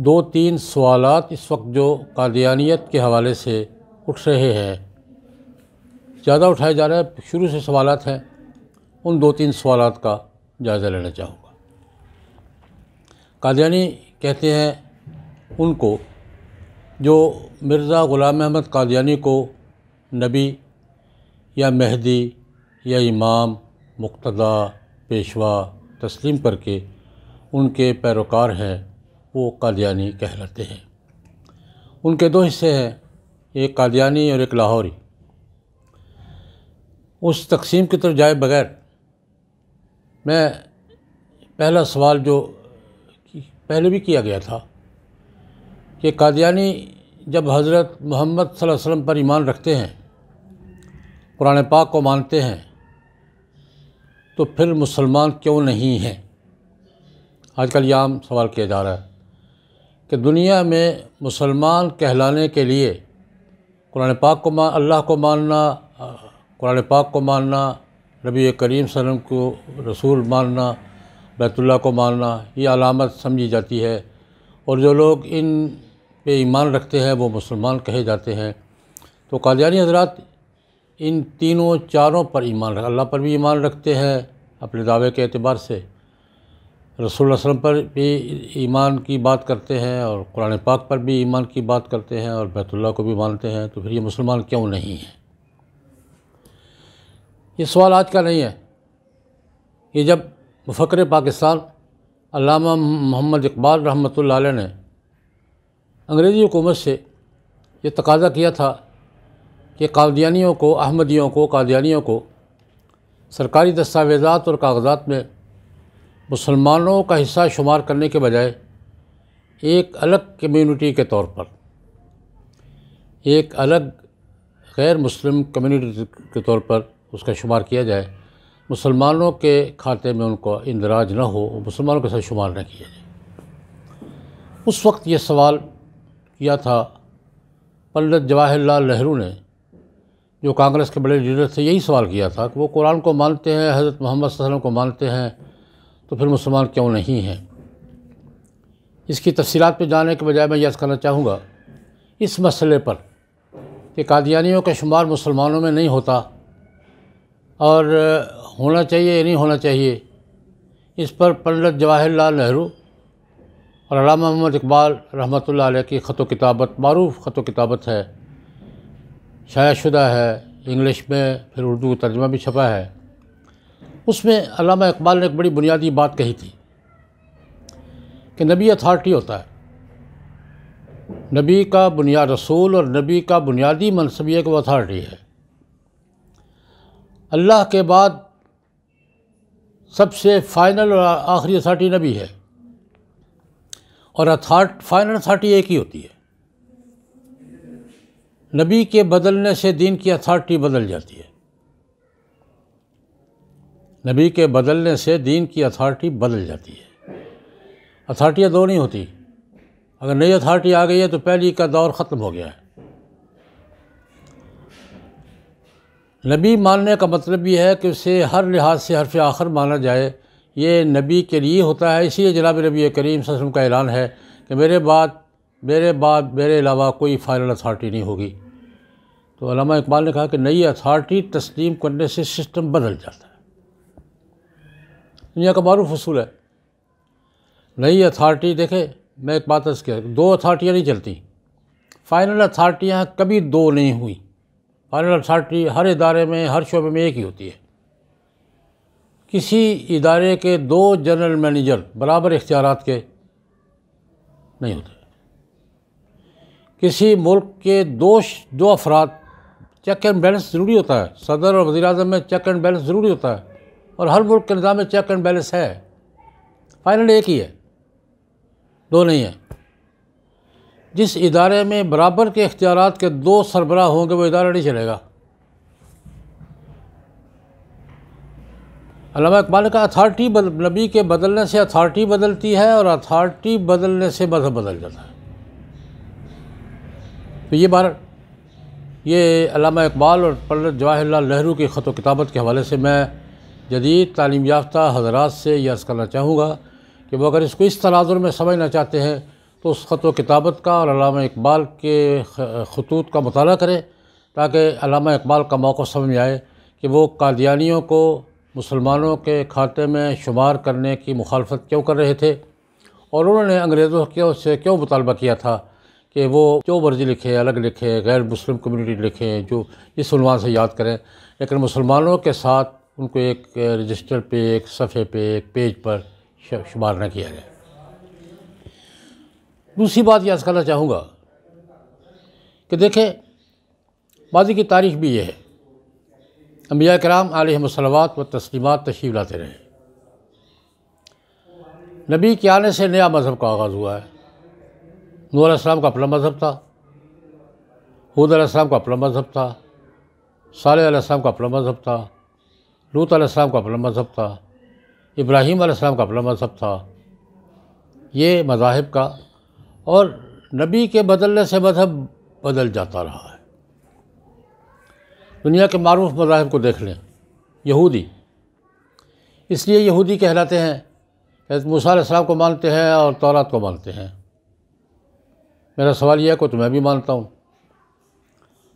दो तीन सवालात इस वक्त जो कादियानियत के हवाले से उठ रहे हैं। ज़्यादा उठाए जा रहे हैं, शुरू से सवाल हैं। उन दो तीन सवालात का जायज़ा लेना चाहूँगा। कादियानी कहते हैं उनको, जो मिर्ज़ा ग़ुलाम अहमद कादियानी को नबी या मेहदी या इमाम, मुक्तदा, पेशवा, तस्लीम करके उनके पैरोकार हैं। वो कादियानी कहलाते हैं। उनके दो हिस्से हैं, एक कादियानी और एक लाहौरी। उस तकसीम की तरफ़ जाए बगैर, मैं पहला सवाल जो पहले भी किया गया था कि कादियानी जब हज़रत मोहम्मद वसल्लम पर ईमान रखते हैं, कुरान पाक को मानते हैं तो फिर मुसलमान क्यों नहीं हैं? आजकल ये आम सवाल किया जा रहा है। कि दुनिया में मुसलमान कहलाने के लिए कुरान पाक को मान अल्लाह को मानना कुरान पाक को मानना, नबी करीम वसल्लम को रसूल मानना बैतुल्ला को मानना, ये अलामत समझी जाती है। और जो लोग इन पे ईमान रखते हैं, वो मुसलमान कहे जाते हैं। तो कादियानी हजरात इन तीनों चारों पर ईमान अल्लाह पर भी ईमान रखते हैं, अपने दावे के अतबार से। रसूल वसल्लम पर भी ईमान की बात करते हैं और कुरान पाक पर भी ईमान की बात करते हैं और बैतुल्ला को भी मानते हैं तो फिर ये मुसलमान क्यों नहीं हैं? ये सवाल आज का नहीं है। ये जब मुफक्र पाकिस्तान, अल्लामा मोहम्मद इकबाल रहमत ने अंग्रेज़ी हुकूमत से ये तकाजा किया था कि कादियानियों को, अहमदियों को, कादियानियों को सरकारी दस्तावेज़ात और कागजात में मुसलमानों का हिस्सा शुमार करने के बजाय एक अलग कम्युनिटी के तौर पर, एक अलग गैर मुस्लिम कम्युनिटी के तौर पर उसका शुमार किया जाए। मुसलमानों के खाते में उनको इंदराज न हो मुसलमानों के साथ शुमार न किया जाए। उस वक्त ये सवाल किया था, पंडित जवाहरलाल नेहरू ने, जो कांग्रेस के बड़े लीडर थे, यही सवाल किया था कि वो कुरान को मानते हैं, हज़रत मोहम्मद वसल्लम को मानते हैं तो फिर मुसलमान क्यों नहीं हैं? इसकी तफसीत पर जाने के बजाय मैं यह करना चाहूँगा, इस मसले पर कि कादियानियों का शुमार मुसलमानों में नहीं होता और होना चाहिए या नहीं होना चाहिए, इस पर पंडित जवाहरलाल नेहरू और अलामा मोहम्मद इकबाल रहमत की ख़त किताबत, मरूफ ख़त किताबत है। शायद शुदा है, इंग्लिश में फिर उर्दू तर्जमा भी छपा है। उसमें अलामा इकबाल ने एक बड़ी बुनियादी बात कही थी कि नबी अथॉरिटी होता है। नबी का बुनियाद रसूल और नबी का बुनियादी मनसब यह कि वो अथॉरिटी है। अल्लाह के बाद सबसे फाइनल और आखिरी अथॉरिटी नबी है और अथॉर्ट, फाइनल अथॉरिटी एक ही होती है। नबी के बदलने से दीन की अथॉरिटी बदल जाती है। नबी के बदलने से दीन की अथॉरिटी बदल जाती है। अथॉरिटियाँ दो नहीं होती। अगर नई अथॉरिटी आ गई है तो पहली का दौर ख़त्म हो गया है। नबी मानने का मतलब ये है कि उसे हर लिहाज से हरफ आखिर माना जाए। ये नबी के लिए होता है। इसीलिए जनाब नबी करीम वसल्लम का ऐलान है कि मेरे बाद मेरे बाद, मेरे अलावा कोई फाइनल अथॉरिटी नहीं होगी। तो इकबाल ने कहा कि नई अथॉरिटी तस्लीम करने से सिस्टम बदल जाता है। दुनिया का मारूफ असूल है। नई अथॉरिटी देखे, मैं एक बात किया, दो अथॉरिटियाँ नहीं चलती। फाइनल अथॉरिटियाँ कभी दो नहीं हुई। फाइनल अथॉरिटी हर इदारे में, हर शोबे में एक ही होती है। किसी इदारे के दो जनरल मैनेजर बराबर इख्तियार के नहीं होते। किसी मुल्क के दो दो अफराद चेक एंड बैलेंस ज़रूरी होता है। सदर और वजी अजम में चेक एंड बैलेंस ज़रूरी होता है। और हर मुल्क के निज़ाम में चेक एंड बैलेंस है। फाइनल एक ही है। दो नहीं है। जिस इदारे में बराबर के इख्तियार के दो सरबराह होंगे, वो इदारा नहीं चलेगा। अलामा इकबाल का अथॉरिटी नबी के बदलने से अथॉरिटी बदलती है और अथॉरिटी बदलने से मज़हब बदल जाता है। तो ये बार, ये अलामा इकबाल और पंडित जवाहरलाल नेहरू की ख़त किताबत के हवाले से मैं जदीद तालीम याफ्ता हजरात से यह अर्ज़ करना चाहूँगा कि वो अगर इसको इस तनाजुर में समझना चाहते हैं तो उस ख़त किताबत का और इकबाल के खतूत का मताल करें, ताकि इकबाल का मौक़ समझ में आए कि वो कादियानियों को, मुसलमानों के खाते में शुमार करने की मुखालफत क्यों कर रहे थे? और उन्होंने अंग्रेज़ों के से क्यों मुतालबा किया था कि वो जो मर्ज़ी लिखे, अलग लिखे, गैर मुस्लिम कम्युनिटी लिखें, जो इस उनवान से याद करें, लेकिन मुसलमानों के साथ उनको एक रजिस्टर पे, एक सफ़े पे, एक पेज पर शुमार न किया जाए। दूसरी बात याद करना चाहूँगा कि देखें माजी की तारीख भी ये है। अम्बिया कराम आलमसलवात व तस्लीमत तशीफ लाते रहे। नबी के आने से नया मज़हब का आगाज़ हुआ है। नूर का अपना मज़हब था। हूद का अपना मज़हब था। साल का अपना मज़हब था। लूत का अपना मज़हब था, इब्राहीम का अपना मज़हब था, ये मज़ाहब का, और नबी के बदलने से मज़हब बदल जाता रहा है। दुनिया के मरूफ मज़ाहब को देख लें, यहूदी। इसलिए यहूदी कहलाते हैं मूसा को मानते हैं और तौरात को मानते हैं। मेरा सवाल यह है को तो मैं भी मानता हूँ।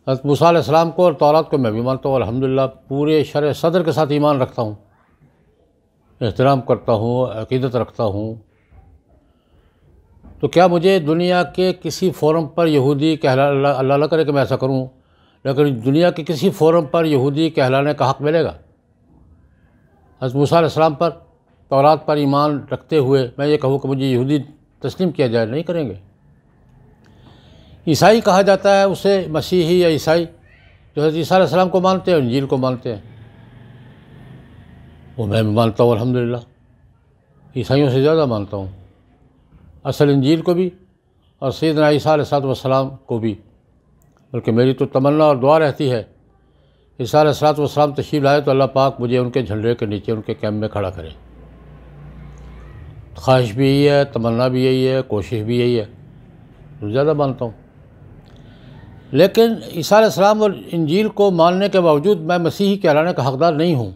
हज़रत मूसा को और तौरात को मैं भी मानता हूँ, अल्हम्दुलिल्लाह, पूरे शर सदर के साथ ईमान रखता हूँ। एहतराम करता हूँ, अकीदत रखता हूँ। तो क्या मुझे दुनिया के किसी फोरम पर यहूदी कहला, अल्लाह करे कि मैं ऐसा करूँ? लेकिन दुनिया के किसी फोरम पर यहूदी कहलाने का हक़ मिलेगा? हज़रत मूसा पर, तौरात पर ईमान रखते हुए मैं ये कहूँ कि मुझे यहूदी तस्लीम किया जाए, नहीं करेंगे? ईसाई कहा जाता है, उसे मसीही या ईसाई जो है ईसा को मानते हैं, इंजील को मानते हैं। वो मैं भी मानता हूँ अलहमदिल्ला ईसाइयों से ज़्यादा मानता हूँ। असल इंजील को भी और सैदना ईसा सलाम को भी। बल्कि मेरी तो तमन्ना और दुआ रहती है, ईसा वसलाम तशीफ लाए तो अल्लाह पाक मुझे उनके झंडे के नीचे, उनके कैम्प में खड़ा करे। ख्वाहिश भी यही है, तमन्ना भी यही है, कोशिश भी यही है। तो ज़्यादा मानता हूँ। लेकिन ईसा और इंजील को मानने के बावजूद मैं मसीही कहलाने का हकदार नहीं हूँ।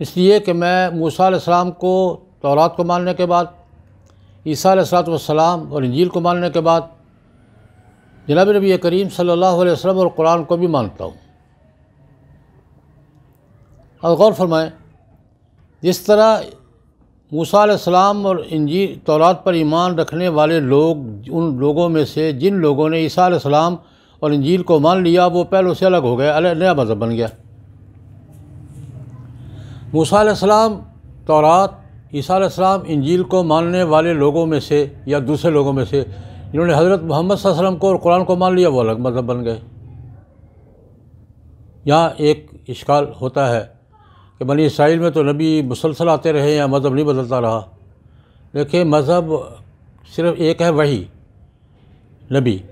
इसलिए कि मैं मूसा को तौरात को मानने के बाद, ईसा सलाम और इंजील को मानने के बाद, जनाब नबी करीम सल्लल्लाहु अलैहि वसल्लम और कुरान को भी मानता हूँ। और गौर फरमाएँ, जिस तरह मूसा सलाम और इंजी, तौरात पर ईमान रखने वाले लोग, उन लोगों में से जिन लोगों ने ईसा सलाम और इंजील को मान लिया, वो पहले से अलग हो गए अलग नया मज़हब बन गया। मूसा सलाम, तौरात, ईसा सलाम, इंजील को मानने वाले लोगों में से या दूसरे लोगों में से जिन्होंने हज़रत मोहम्मद वसल्लम को और कुरान को मान लिया, वो अलग मज़हब बन गए। यहाँ एक इश्काल होता है। कि बनी इसराइल में तो नबी मुसलसल आते रहे या मज़हब नहीं बदलता रहा। देखिए, मज़हब सिर्फ़ एक है वही, नबी।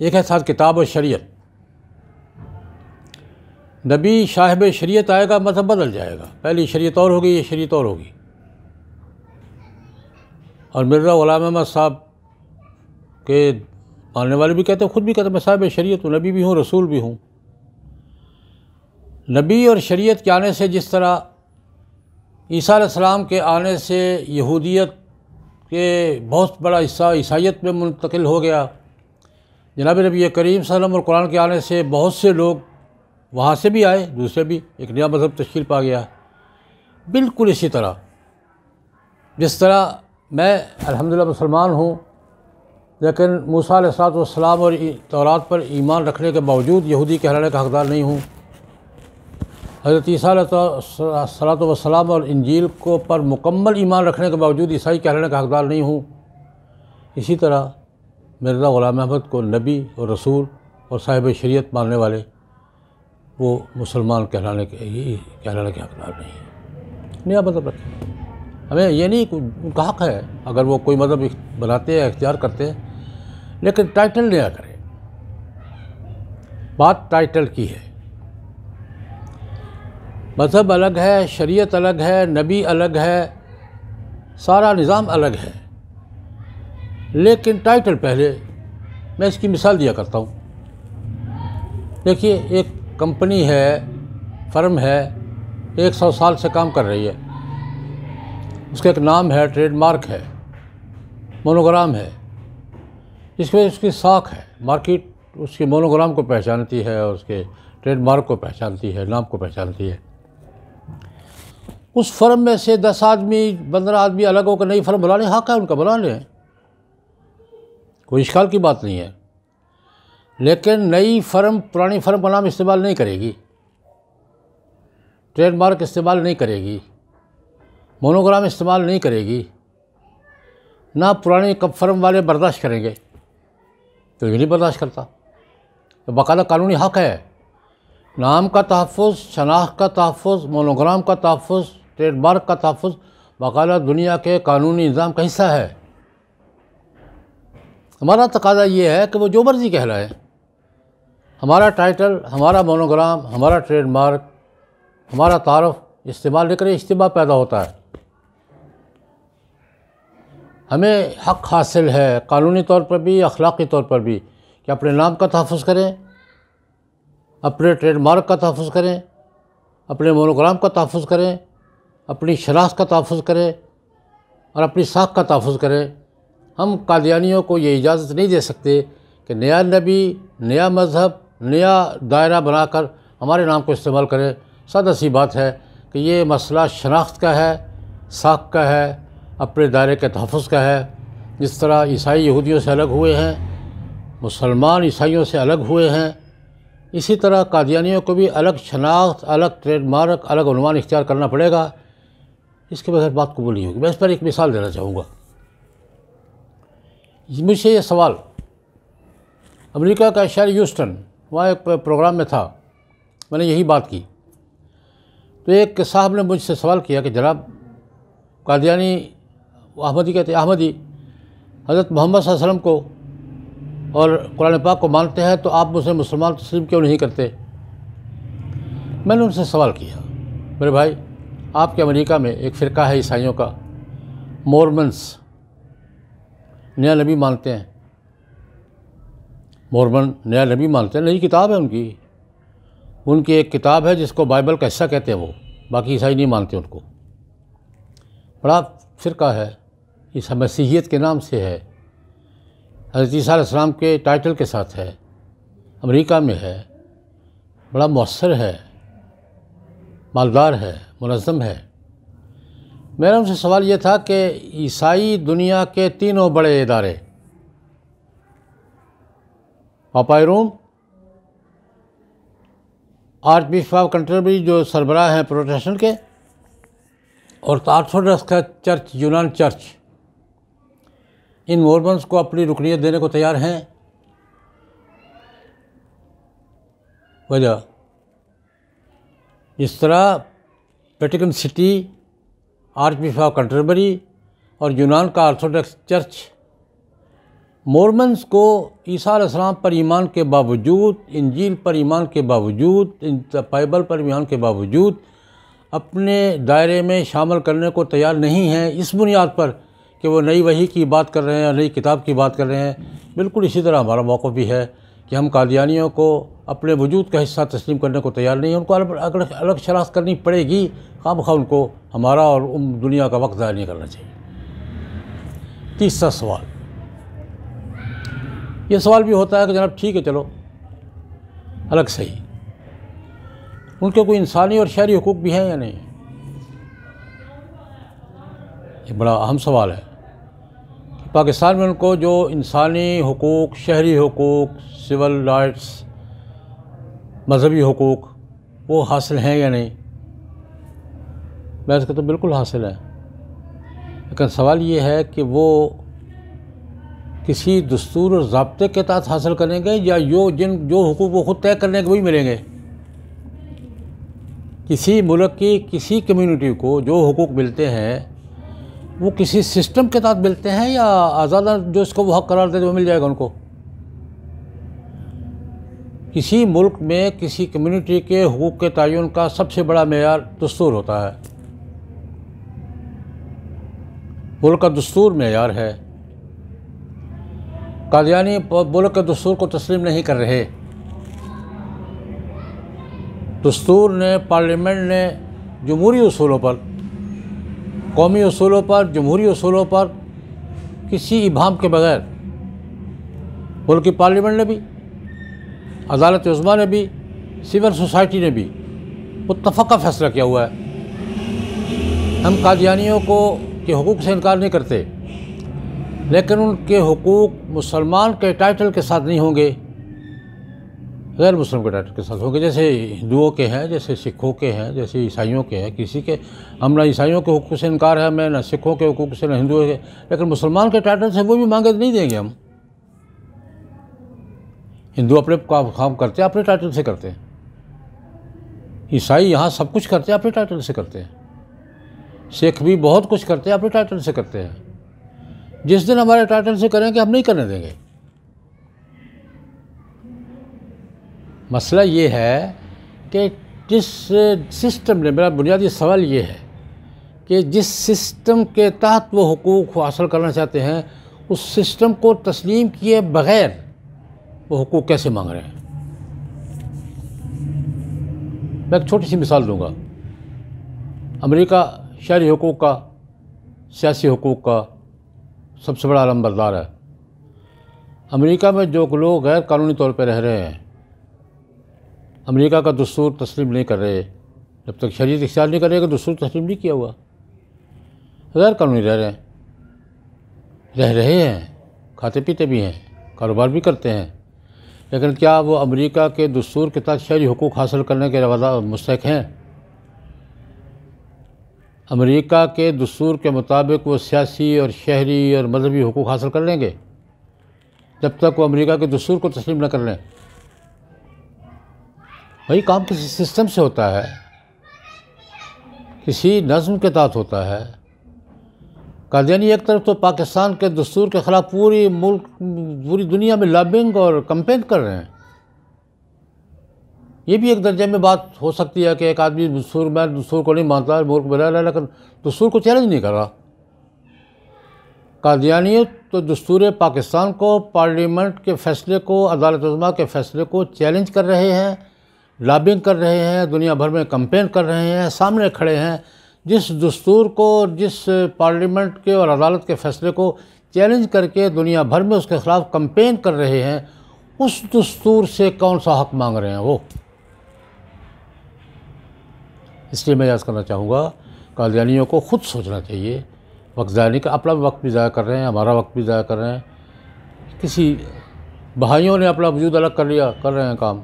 एक है साथ किताब और शरीयत। नबी साहिब शरीयत आएगा, मज़हब बदल जाएगा। पहली शरीयत और होगी, ये शरीयत और होगी। और मिर्ज़ा ग़ुलाम अहमद साहब के मानने वाले भी कहते हैं, ख़ुद भी कहते हैं, मैं साहिब शरीयत हूँ, नबी भी हूँ, रसूल भी हूँ। नबी और शरीयत के आने से जिस तरह ईसा के आने से यहूदियत के बहुत बड़ा हिस्सा ईसाइत में मुंतकिल हो गया। जनाब नबी करीम सलम और कुरान के आने से बहुत से लोग वहाँ से भी आए, दूसरे भी एक नया मज़हब तश्कील पा गया। बिल्कुल इसी तरह। जिस तरह मैं अल्हम्दुलिल्लाह मुसलमान हूँ, लेकिन मूसा सलाम और तौरात पर ईमान रखने के बावजूद यहूदी कहलाने का हकदार नहीं हूँ। हज़रत ईसा सलात वसलाम और इंजील को पर मुकम्मल ईमान रखने के बावजूद ईसाई कहलाने का हकदार नहीं हूँ। इसी तरह मिर्ज़ा ग़ुलाम अहमद को नबी और रसूल और साहिब शरीयत मानने वाले वो मुसलमान कहलाने के ही कहलाने के हकदार नहीं है। नया मतलब रखें। हमें ये नहीं उनका हक है, अगर वो कोई मज़हब बनाते हैं, इख्तियार करते हैं, लेकिन टाइटल नया करें। बात टाइटल की है। मज़हब अलग है, शरीयत अलग है, नबी अलग है, सारा निज़ाम अलग है। लेकिन टाइटल पहले, मैं इसकी मिसाल दिया करता हूँ। देखिए, एक कंपनी है फर्म है, एक सौ साल से काम कर रही है। उसका एक नाम है ट्रेडमार्क है मोनोग्राम है। इसमें उसकी साख है। मार्केट उसके मोनोग्राम को पहचानती है और उसके ट्रेडमार्क को पहचानती है, नाम को पहचानती है। उस फर्म में से दस आदमी, पंद्रह आदमी अलग होकर नई फर्म बना लें। हक है उनका बना लें? कोई इश्काल की बात नहीं है। लेकिन नई फर्म, पुरानी फर्म का नाम इस्तेमाल नहीं करेगी। ट्रेडमार्क इस्तेमाल नहीं करेगी। मोनोग्राम इस्तेमाल नहीं करेगी। ना पुराने कब फर्म वाले बर्दाश्त करेंगे। तो ये नहीं बर्दाश्त करता। तो बाकायदा कानूनी हक है। नाम का तहफ़ शनाख्त का तहफ़ मोनोग्राम का तहफ़ ट्रेडमार्क का तहफ़ बाकायदा दुनिया के कानूनी निज़ाम का हिस्सा है। हमारा तकाजा ये है कि वो जो मर्ज़ी कह रहा है हमारा टाइटल, हमारा मोनोग्राम, हमारा ट्रेडमार्क, हमारा तारफ़ इस्तेमाल नहीं करें इज्तबा पैदा होता है। हमें हक हासिल है कानूनी तौर पर भी, अखलाक़ी तौर पर भी कि अपने नाम का तहफ़ करें, अपने ट्रेडमार्क का तहफ़ करें, अपने मोनोग्राम का तहफ़ करें अपनी शनाख्त का तहफ़ करें और अपनी साख का तहफ़ करें। हम कादियानियों को ये इजाज़त नहीं दे सकते कि नया नबी, नया मज़हब, नया दायरा बनाकर हमारे नाम को इस्तेमाल करें। सादा सी बात है कि ये मसला शनाख्त का है, साख का है, अपने दायरे के तहफ़ का है। जिस तरह ईसाई यहूदियों से अलग हुए हैं, मुसलमान ईसाइयों से अलग हुए हैं, इसी तरह कादियानियों को भी अलग शनाख्त, अलग ट्रेडमार्क, अलग अनुमान इख्तियार करना पड़ेगा। इसके बगैर बात कबूल नहीं होगी। मैं इस पर एक मिसाल देना चाहूँगा। मुझसे ये सवाल, अमेरिका का शहर यूस्टन वहाँ एक प्रोग्राम में था। मैंने यही बात की। तो एक साहब ने मुझसे सवाल किया कि जनाब, कादियानी अहमदी कहते अहमदी, हज़रत मोहम्मद वसल्लम को और कुरान पाक को मानते हैं तो आप मुझे मुसलमान तस्लीम क्यों नहीं करते? मैंने उनसे सवाल किया, मेरे भाई आपके अमेरिका में एक फ़िरका है ईसाइयों का। मोरमन्स नया नबी मानते हैं। मोरमन नया नबी मानते हैं। नई किताब है उनकी। उनकी एक किताब है जिसको बाइबल का हिस्सा कहते हैं वो। बाकी ईसाई नहीं मानते उनको। बड़ा फ़िरका है। इस मसीहियत के नाम से है। हज़रत के टाइटल के साथ है। अमेरिका में है। बड़ा मौसर है। मालदार है। मुनज़म है। मेरा उनसे सवाल ये था कि ईसाई दुनिया के तीनों बड़े इदारे, पापाई Rome, archbishop of Canterbury जो सरबराह हैं प्रोटेशन के, और आर्थोडॉक्स का चर्च, यूनान चर्च। इन मोरमन्स को अपनी रुकनीत देने को तैयार हैं। वजह, इस तरह Vatican City archbishop of Canterbury और यूनान का आर्थोडॉक्स चर्च मोरमन्स को ईसा पर ईमान के बावजूद, इंजील पर ईमान के बावजूद बाइबल पर ईमान के बावजूद अपने दायरे में शामिल करने को तैयार नहीं हैं। इस बुनियाद पर कि वो नई वही की बात कर रहे हैं नई किताब की बात कर रहे हैं। बिल्कुल इसी तरह हमारा मौक़ भी है। कि हम कादियानियों को अपने वजूद का हिस्सा तस्लीम करने को तैयार नहीं है उनको अलग अलग, शरास्त करनी पड़ेगी। खाम खा उनको हमारा और दुनिया का वक्त ज़ाय नहीं करना चाहिए। तीसरा सवाल। ये सवाल भी होता है कि जनाब ठीक है चलो। अलग सही। उनके कोई इंसानी और शहरी हकूक़ भी हैं या नहीं? ये बड़ा अहम सवाल है। पाकिस्तान में उनको जो इंसानी हकूक़, शहरी हकूक़, सिविल राइट्स, मजहबी हकूक़, वो हासिल हैं या नहीं? मैं इसका तो बिल्कुल हासिल है। लेकिन सवाल ये है कि वो किसी दस्तूर और जबते के तहत हासिल करेंगे या यो जिन, जो हकूक़ वो खुद तय करने के वही मिलेंगे? किसी मुल्क की, किसी कम्युनिटी को जो हकूक़ मिलते हैं वो किसी सिस्टम के तहत मिलते हैं या आज़ादा जो इसको वो हक करार देते वो मिल जाएगा उनको? किसी मुल्क में, किसी कम्युनिटी के हकूक़ के तयन का सबसे बड़ा मैार दस्तूर होता है। मुल्क का दस्तूर मैार है। कादियानी मुल्क के दस्तूर को तस्लीम नहीं कर रहे। दस्तूर ने, पार्लियामेंट ने जमहूरी असूलों पर कौमी असूलों पर, जमहूरी असूलों पर, किसी इबाम के बगैर, मुल्क की पार्लियामेंट ने भी, अदालत उज़मा ने भी, सिविल सोसाइटी ने भी मुतफ़ा फैसला किया हुआ है। हम कादियानियों को के हकूक़ से इनकार नहीं करते, लेकिन उनके हकूक़ मुसलमान के टाइटल के साथ नहीं होंगे। गैर मुस्लिम के टाइटल के साथ होंगे। जैसे हिंदुओं के हैं, जैसे सिखों के हैं, जैसे ईसाइयों के हैं, किसी के, हम ना ईसाइयों के हकूक़ से इनकार है, मैं ना सिखों के हकूक़ से, ना हिंदुओं के, लेकिन मुसलमान के टाइटल से वो भी मांगे नहीं देंगे हम। हिंदू अपने काम करते हैं, अपने टाइटल से करते हैं। ईसाई यहाँ सब कुछ करते हैं, अपने टाइटल से करते हैं। सिख भी बहुत कुछ करते हैं, अपने टाइटल से करते हैं। जिस दिन हमारे टाइटल से करेंगे, हम नहीं करने देंगे। मसला ये है कि जिस सिस्टम ने, मेरा बुनियादी सवाल ये है कि जिस सिस्टम के तहत वो हकूक़ हासिल करना चाहते हैं, उस सिस्टम को तस्लीम किए बग़ैर वो हकूक़ कैसे मांग रहे हैं? मैं एक छोटी सी मिसाल दूँगा। अमेरिका शहरी हकूक़ का, सियासी हकूक़ का सबसे बड़ा आलम बरदार है। अमेरिका में जो लोग गैर कानूनी तौर पर रह रहे हैं अमेरिका का दस्तूर तस्लीम नहीं कर रहे, जब तक शरीय इख्तियार नहीं करेगा दस्तूर तस्लीम नहीं किया हुआ। गैर कानूनी रह रहे हैं। रह रहे हैं, खाते पीते भी हैं, कारोबार भी करते हैं। लेकिन क्या वो अमेरिका के दस्तूर के तहत शहरी हकूक़ हासिल करने के वादा मुस्तक हैं? अमेरिका के दस्तूर के मुताबिक वो सियासी और शहरी और मजहबी हकूक़ हासिल कर लेंगे, जब तक वो अमेरिका के दस्तूर को तस्लीम न कर लें। वही काम किसी सिस्टम से होता है। किसी नज़म के तहत होता है। कादियानी एक तरफ़ तो पाकिस्तान के दस्तूर के ख़िलाफ़ पूरी मुल्क, पूरी दुनिया में लॉबिंग और कंपेन कर रहे हैं। ये भी एक दर्जे में बात हो सकती है कि एक आदमी दस्तूर, मैं दस्तूर को नहीं मानता, मुल्क में रह लेकिन दस्तूर को चैलेंज नहीं कर रहा। कादियानियत तो दस्तूर पाकिस्तान को पार्लियामेंट के फैसले को अदालत के फैसले को चैलेंज कर रहे हैं। लॉबिंग कर रहे हैं, दुनिया भर में कंपेन कर रहे हैं, सामने खड़े हैं। जिस दस्तूर को, जिस पार्लियामेंट के और अदालत के फैसले को चैलेंज करके दुनिया भर में उसके ख़िलाफ़ कंपेन कर रहे हैं, उस दस्तूर से कौन सा हक मांग रहे हैं वो? इसलिए मैं याद करना चाहूँगा कादियानियों को ख़ुद सोचना चाहिए। वक्त ज़ाया का अपना वक्त भी ज़ाया कर रहे हैं, हमारा वक्त भी ज़ाया कर रहे हैं। किसी भाइयों ने अपना वजूद अलग कर लिया, कर रहे हैं काम।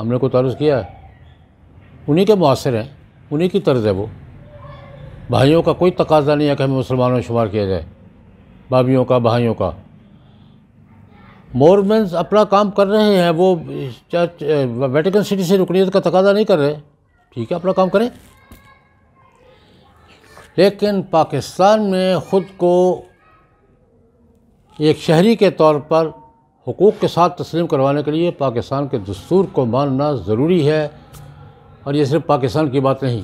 हमने को तर्ज किया है। उन्हीं के मुआसर हैं, उन्हीं की तर्ज है वो। भाइयों का कोई तकाजा नहीं है कि हमें मुसलमानों में शुमार किया जाए। भाभियों का, भाइयों का। मोरमेंस अपना काम कर रहे हैं, वो चर्च वेटिकन सिटी से रुकनीत का तकाजा नहीं कर रहे। ठीक है, अपना काम करें। लेकिन पाकिस्तान में ख़ुद को एक शहरी के तौर पर हकूक़ के साथ तस्लीम करवाने के लिए पाकिस्तान के दस्तूर को मानना ज़रूरी है। और ये सिर्फ़ पाकिस्तान की बात नहीं,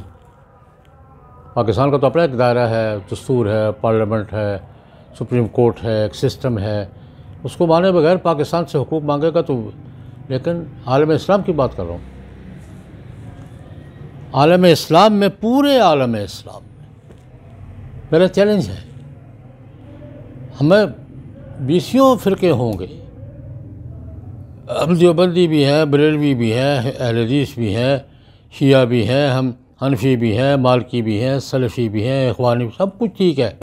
पाकिस्तान का तो अपना एक दायरा है, दस्तूर है, पार्लियामेंट है, सुप्रीम कोर्ट है, एक सिस्टम है। उसको माने बगैर पाकिस्तान से हकूक़ मांगेगा तो लेकिन आलम इस्लाम की बात कर रहा हूँ। आलम इस्लाम में, पूरे आलम इस्लाम में मेरा चैलेंज है, हमें बीसियों फ़िरके होंगे अब देवबंदी भी हैं, बरेलवी भी हैं अहलदीस भी हैं, शिया भी हैं, हम हनफी भी हैं, मालकी भी हैं, सलफ़ी भी हैं अखवानी सब कुछ ठीक है।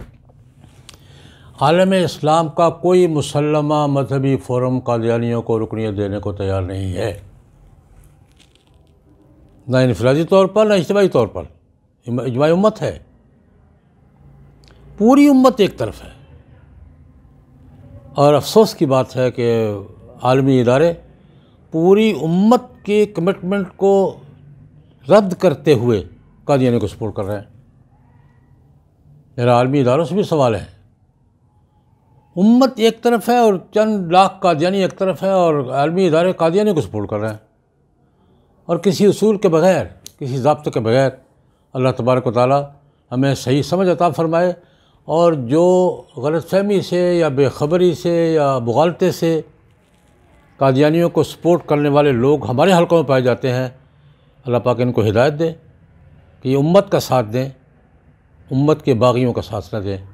आलम इस्लाम का कोई मुसलमा मजहबी फोरम कादियानियों को रुकनीत देने को तैयार नहीं है। ना इनफराजी तौर पर, ना इज्तमाही तौर पर। इजमाही उम्मत है। पूरी उम्मत एक तरफ़ है। और अफसोस की बात है कि आलमी इदारे, पूरी उम्मत के कमिटमेंट को रद्द करते हुए कादियानी को सपोर्ट कर रहे हैं। मेरा आलमी इदारों से भी सवाल है। उम्मत एक तरफ़ है और चंद लाख कादियानी एक तरफ़ है और आलमी इदारे कादियानी को सपोर्ट कर रहे हैं। और किसी असूल के बगैर, किसी जबत के बगैर अल्लाह तबारक ताली हमें सही समझ अता फ़रमाए और जो गलत फहमी से या बेखबरी से या बगालते से कादियानियों को सपोर्ट करने वाले लोग हमारे हलकों में पाए जाते हैं। अल्लाह पाक इनको हिदायत दे कि ये उम्मत का साथ दें, उम्मत के बागियों का साथ न दें।